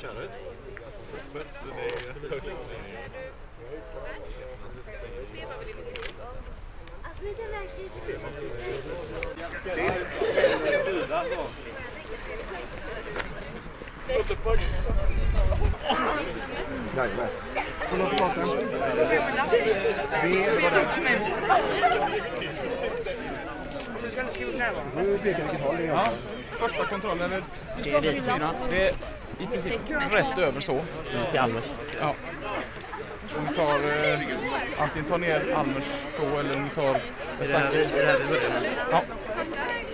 Carrot. Jajamän. Kolla tillbaka. V var det. Nu pekar vilket håll det är. Ja, första kontrollen är... Det är dit fyran. I princip rätt över så. Till Almers. Ja. Så ni tar, eh, antingen tar ner Almers så eller ni tar Västanke. Ja.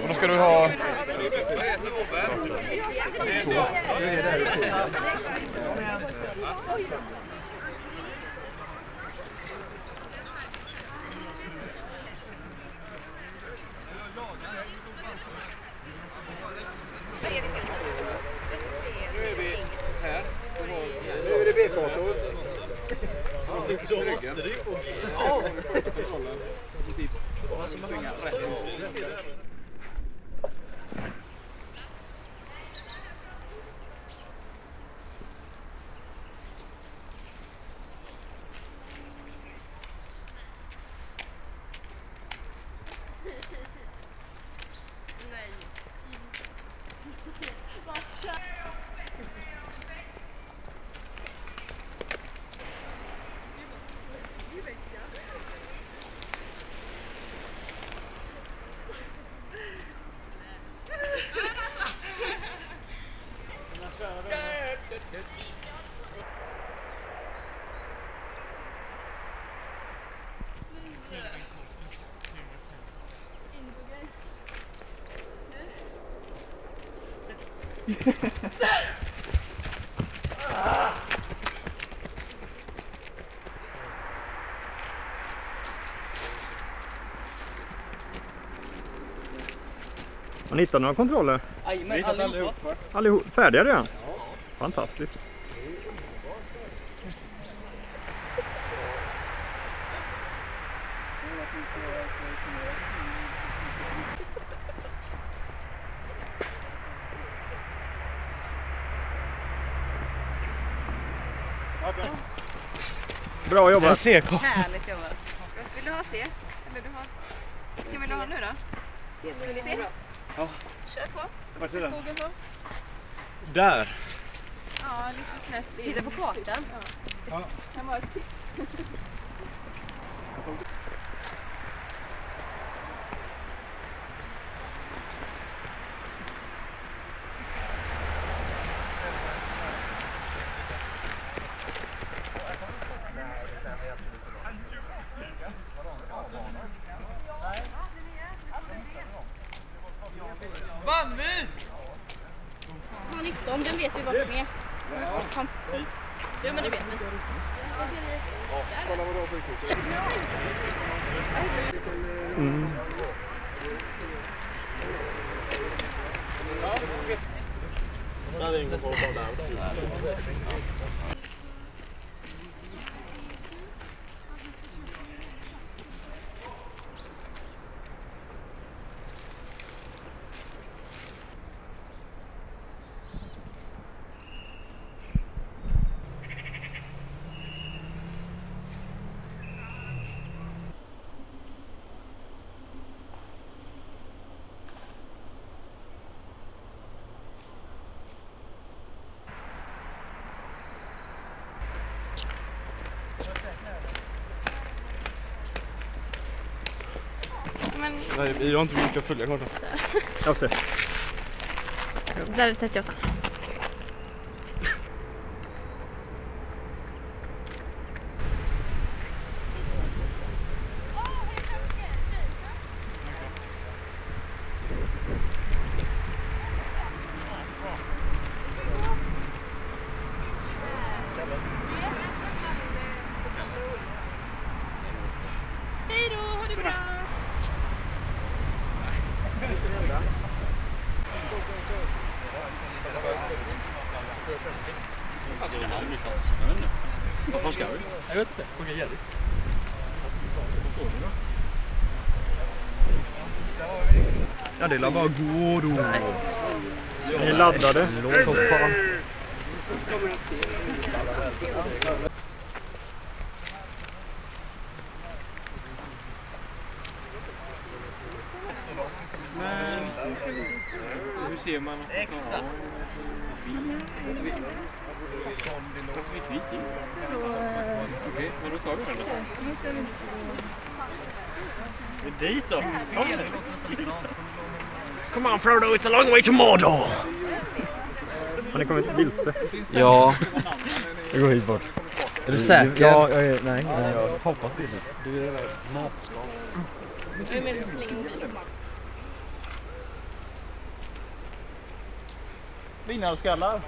Och då ska du ha... Så. Det är där uppe. Nu är vi här. V-kartor. Då måste du. ju få Ja, första kontrollen. I princip springa rätt. Har ni hittat några kontroller? Hittat allihopa. Allihop färdiga redan? Fantastiskt. Bra jobbat! CK. Härligt jobbat. Vill du ha C? Eller du har... Vilken vill du ha nu då? C. Ja. Kör på. Vart är Upp i den? skogen på. Där. Ja, lite snett. Titta på kartan. Kan vara ett tips. Vann? Ja, 19, den vet vi vart de är. Kom. Ja, men det vet vi. Kolla vad du har på utkiken. Men Nej, vi har inte brukat följa kartan. Jag ser. Där är 38. Varför ska vi? Jag vet inte. Sjunga gäddigt. Ja, det är bara gå då. Ni är laddade. Som fan. Nej ser man att Exakt. Varför fick vi se? Okej, men då tar vi den då. Det är dit då. Come on Frodo, it's a long way to Mordor! Har ni kommit vilse? Ja. Jag går hit bort. Är du säker? Ja, jag är, nej, jag hoppas det. Du är matskal. Jag är med och slänger mobilen. Vinnarskallar.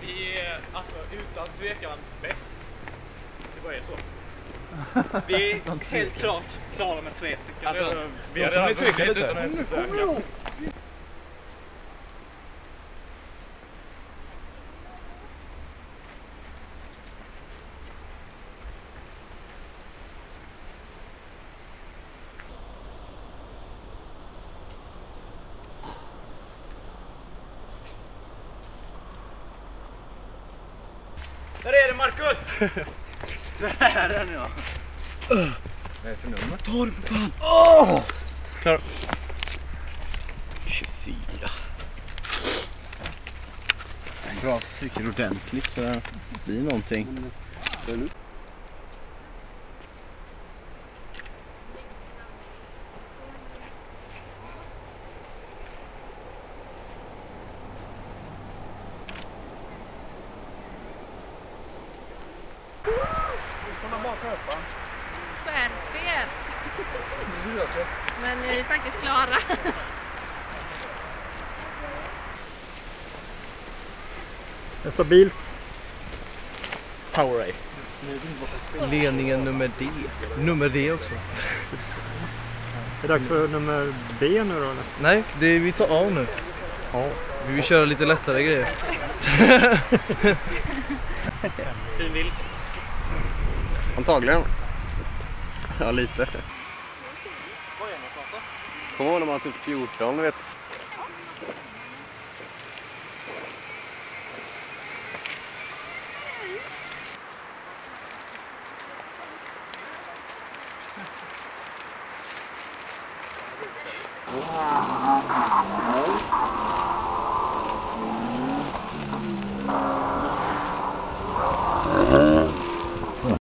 Vi är alltså utan tvekan bäst. Det bara är så. Vi är helt klart klara med tre stycken. Alltså, vi har redan vunnit utan att ens försöka. Där är det Marcus! Där är den ja. Vad är det för nummer? Klar. 24. Bra, trycker ordentligt så det blir någonting. Men ni är faktiskt klara. Det står bilt. Powerade. Ledningen nummer D. Nummer D också. Det är dags för nummer B nu då eller? Nej, det är, vi tar A nu. Ja. Vi vill köra lite lättare grejer. Fin vilt. Antagligen. Ja, lite. Kommer ihåg när man var typ 14, vet. vet.